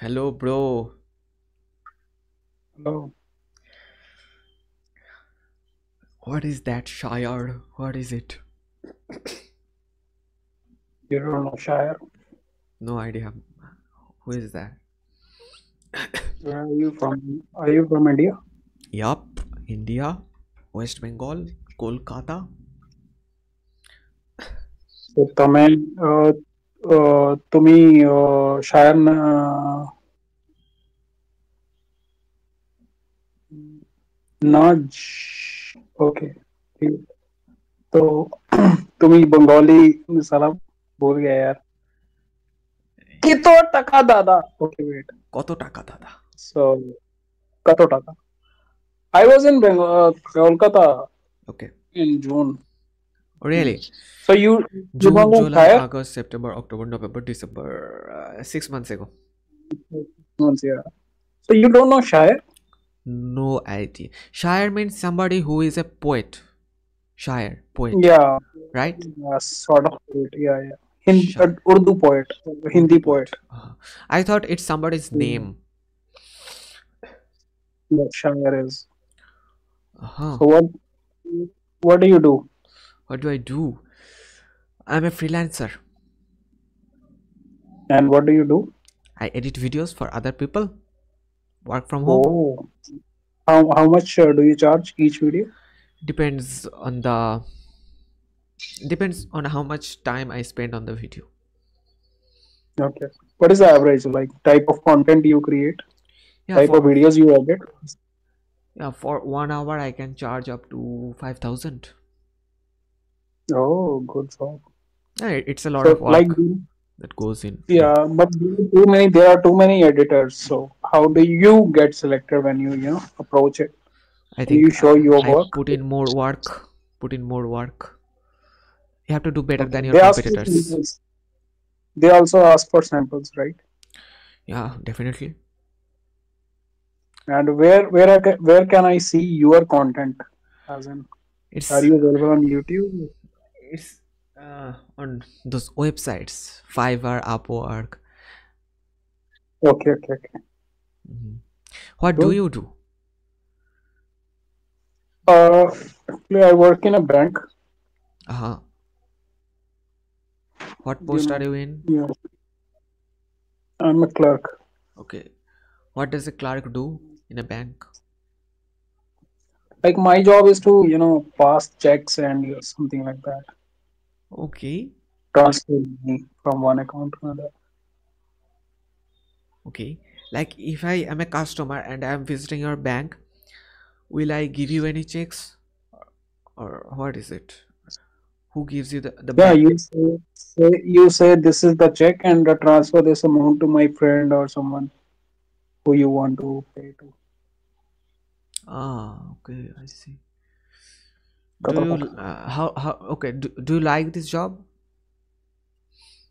Hello, bro. Hello. What is that shayar? What is it? You don't know shayar? No idea. Who is that? Where are you from? Are you from India? Yup, India, West Bengal, Kolkata. So, તમે तुम्ही अ, शायर न- नाज okay ठीक तो तुम्ही बंगाली साला भूल गया यार कितो टका दादा ओके वेट কত টাকা দাদা so কত টাকা I was in Bengal, uh, Kolkata okay in June Really? So you June, July, fire? August, September, October, November, December. Uh, six months ago. Six months, yeah. So you don't know Shayar? No idea. Shayar means somebody who is a poet. Shayar, poet. Yeah. Right? Yeah, sort of poet. Yeah, yeah. Hindi, uh, Urdu poet, Hindi poet. Uh, I thought it's somebody's hmm. name. No, Shayar is. Uh -huh. So what? What do you do? What do I do? I'm a freelancer. and what do you do I edit videos for other people. Work from home. oh how how much uh, do you charge each video Depends on the depends on how much time I spend on the video. okay what is the average like type of content you create Yeah, type for of videos you edit yeah, for one hour I can charge up to five thousand. Oh good job Yeah, it's a lot so of work like that goes in. yeah but too many there are too many editors so how do you get selected when you you know approach it I Do you show your I work put in more work. Put in more work. You have to do better okay than your they competitors. they also ask for samples right Yeah, definitely. and where where I where can I see your content as in It's are you available on YouTube it's uh, on those websites, Fiverr, Upwork. okay okay okay Mhm. What do you do? uh actually I work in a bank Uh-huh. What you post are you in? yeah I'm a clerk Okay. What does a clerk do in a bank? like my job is to you know pass checks and something like that Okay. transfer from one account to another Okay. Like if I am a customer and I am visiting your bank, will I give you any checks? Or, what is it? Who gives you the, the yeah bank? you say, say you say this is the check and uh, transfer this amount to my friend or someone who you want to pay to Ah, okay, I see. Got Do you uh, how how okay, do, do you like this job?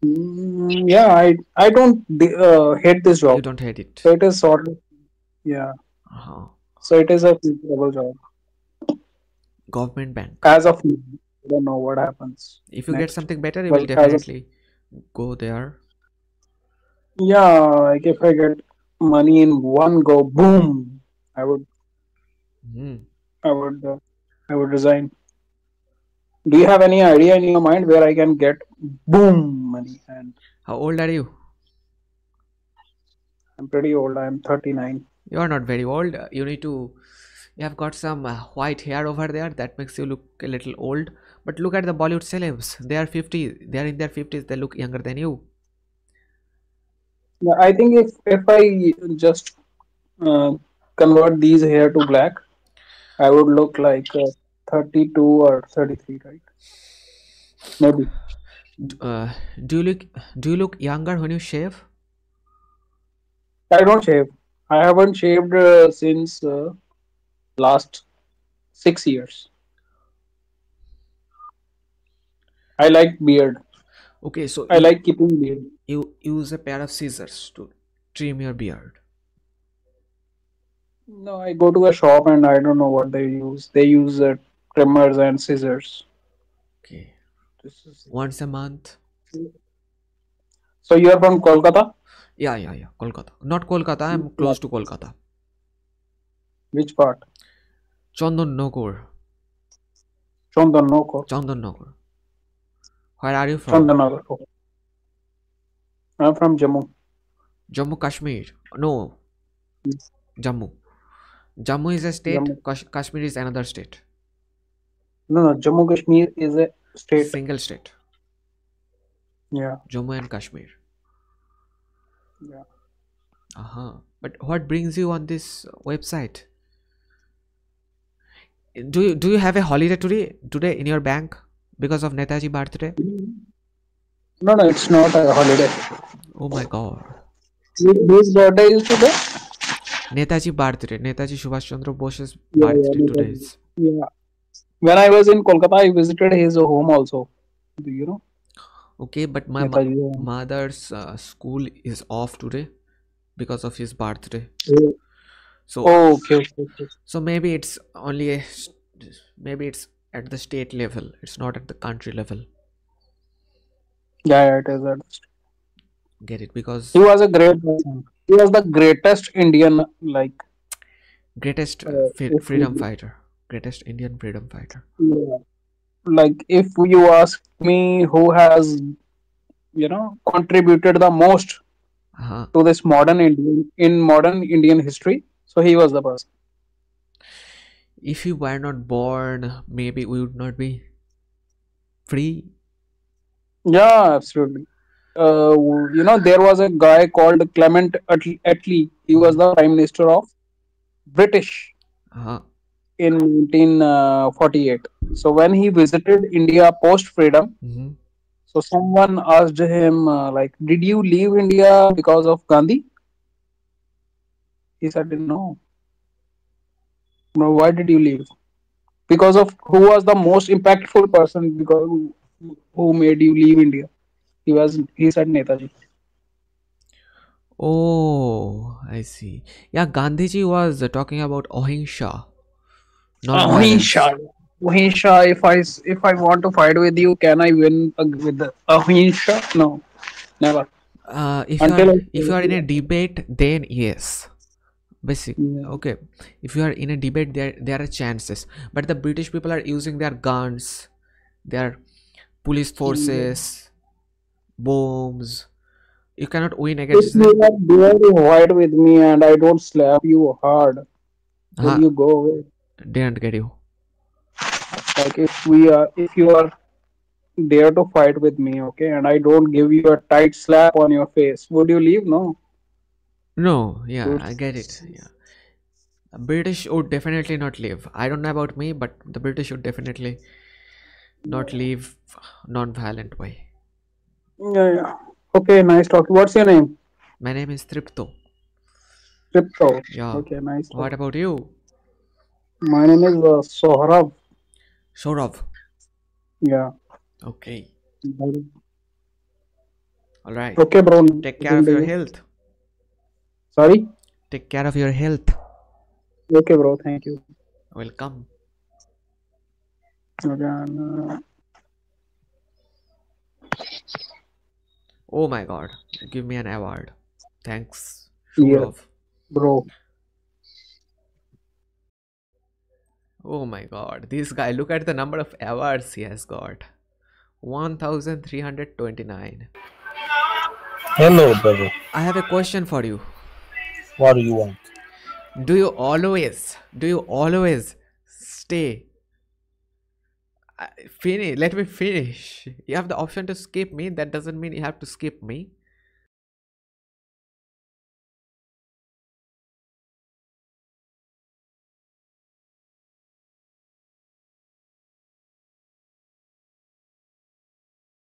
Mm, yeah I I don't uh, hate this job. You don't hate it. so it is sort of yeah Uh-huh. so it is a feasible job Government bank. as of now I don't know what happens If you get something better, you will but as of definitely go there. yeah like if I get money in one go boom I would Hmm. I would uh, I would resign do you have any idea in your mind where I can get boom money and How old are you? I'm pretty old I'm 39 You are not very old. You need to. You have got some uh, white hair over there that makes you look a little old. But look at the Bollywood celebs. They are 50. They are in their 50s. They look younger than you. Yeah, I think if if I just uh, convert these hair to black, I would look like uh, 32 or 33, right? Maybe. D- Uh, do you look do you look younger when you shave? I don't shave. I haven't shaved uh, since uh, last six years. I like beard. Okay, so I you like keeping beard. you use a pair of scissors to trim your beard. No, I go to a shop and I don't know what they use. They use uh, trimmers and scissors. Okay, This is once a month. so you are from Kolkata? Yeah, yeah, yeah. Kolkata. Not Kolkata. I'm close to Kolkata. Which part? Chandanagar. Chandanagar. Chandanagar. Where are you from? Chandanagar. Okay. I'm from Jammu. Jammu Kashmir. No. Yes. Jammu. Jammu is a state. Jammu. Kash- Kashmir is another state. No, no. Jammu Kashmir is a state. Single state. Yeah. Jammu and Kashmir. Yeah. Uh-huh. But what brings you on this website? Do you do you have a holiday today today in your bank because of Netaji birthday? No, no. It's not a holiday. Oh my god. Whose birthday is today? Netaji birthday. Netaji Subhash Chandra Bose's Yeah, yeah, birthday Netaji. today. Yeah. When I was in Kolkata, I visited his home also. Do you know? Okay, but my ma- Netaji mother's uh, school is off today because of his birthday. Oh, So okay, okay, okay. so maybe it's only a maybe it's at the state level. It's not at the country level. Yeah, yeah, it is. Get it? Because He was a great person. He was the greatest Indian, like, greatest uh, freedom we- fighter, greatest Indian freedom fighter. yeah. like if you ask me who has, you know, contributed the most Uh-huh. to this modern Indian in modern Indian history, so he was the person. If you were not born, maybe we would not be free. Yeah, absolutely. Uh, you know, there was a guy called Clement Attlee. He was the prime minister of British Uh-huh. in 1948. So when he visited India post freedom, hmm so someone asked him, uh, like, did you leave India because of Gandhi? He said, no. No, why did you leave? Because of who was the most impactful person because who made you leave India? He was he said Netaji. Oh, I see. Yeah, Gandhiji was uh, talking about Ahinsha. Oh, Non-violence. Ahinsha. Ahinsha, if I if I want to fight with you, can I win uh, with the? No, never. Uh, if you are if you are in a debate, then yes. Basic. Yeah. Okay. If you are in a debate, there there are chances. But the British people are using their guns, their police forces, bombs. You cannot win If against you them. are there to fight with me and I don't slap you hard, will Huh, you go away? didn't get you. Like if we are, if you are there to fight with me, okay, and I don't give you a tight slap on your face, would you leave? No. No, yeah, Good. I get it. Yeah. The British would definitely not leave. I don't know about me, but the British would definitely not leave non-violent way. Yeah, yeah. Okay, nice talk. What's your name? My name is Tripto. Tripto. Yeah. Okay, nice. What about you? My name is uh, Sohrab. Saurav. Yeah. Okay. All right. Okay, bro. Take care of your health. Sorry. Take care of your health. Okay, bro. Thank you. Welcome. Okay. and, uh, Oh my God. Give me an award. Thanks, Yeah. Saurav. bro. Oh my God. This guy. Look at the number of awards he has got. 1329. Hello, brother. I have a question for you. What do you want? Do you always, do you always stay? Finish. Let me finish. You have the option to skip me. That doesn't mean you have to skip me.